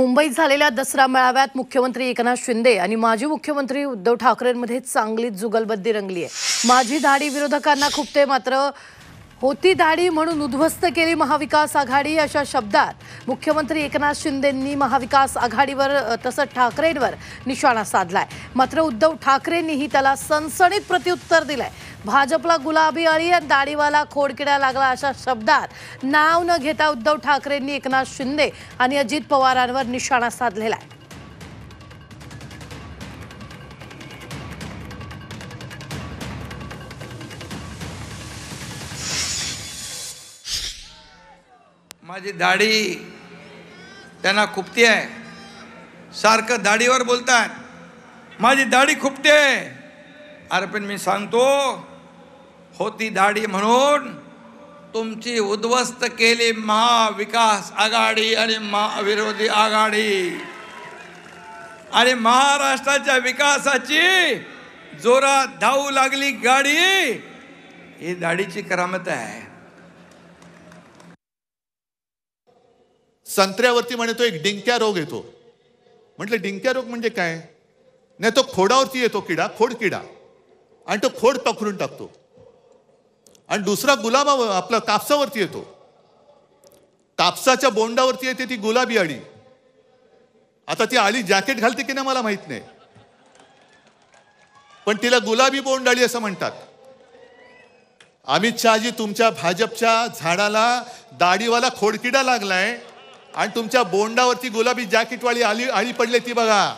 मुंबईत झालेल्या दसरा मेळाव्यात मुख्यमंत्री एकनाथ शिंदे आणि माजी मुख्यमंत्री उद्धव ठाकरेंमध्ये चांगलीच जुगलबंदी रंगली आहे माझी धाडी विरोधकांना खुपते मात्र होती दाढी म्हणून उद्ध्वस्त केली महाविकास आघाडी अशा शब्दात मुख्यमंत्री एकनाथ शिंदेंनी महाविकास आघाडीवर तसंच ठाकरेंवर निशाणा साधलाय. मात्र उद्धव ठाकरेंनीही त्याला सणसणीत प्रत्युत्तर दिलंय. भाजपला गुलाबी अळी आणि दाढीवाला खोडकिडा लागला अशा शब्दात नाव न घेता उद्धव ठाकरेंनी एकनाथ शिंदे आणि अजित पवारांवर निशाणा साधलेला आहे. माझी दाढी त्यांना खुपती आहे. सारखं दाढीवर बोलतात. माझी दाढी खुपते. अरे पण मी सांगतो होती दाढी म्हणून तुमची उद्ध्वस्त केली महाविकास आघाडी आणि महाविरोधी आघाडी. आणि महाराष्ट्राच्या विकासाची जोरात धावू लागली गाडी. ही दाढीची करामत आहे. संत्र्यावरती म्हणे तो एक डिंक्या रोग येतो. म्हटलं डिंक्या रोग म्हणजे काय? नाही तो खोडावरती येतो किडा खोड किडा. आणि तो खोड पकडून टाकतो. आणि दुसरा गुलाबा आपला कापसावरती येतो. कापसाच्या बोंडावरती येते ती गुलाबी अळी. आता ती आळी जॅकेट घालते की नाही मला माहीत नाही. पण तिला गुलाबी बोंड अळी असं म्हणतात. अमित शहाजी तुमच्या भाजपच्या झाडाला दाढीवाला खोडकिडा लागलाय आणि तुमच्या बोंडावरती गुलाबी जॅकेटवाली आली आळी पडली ती बघा.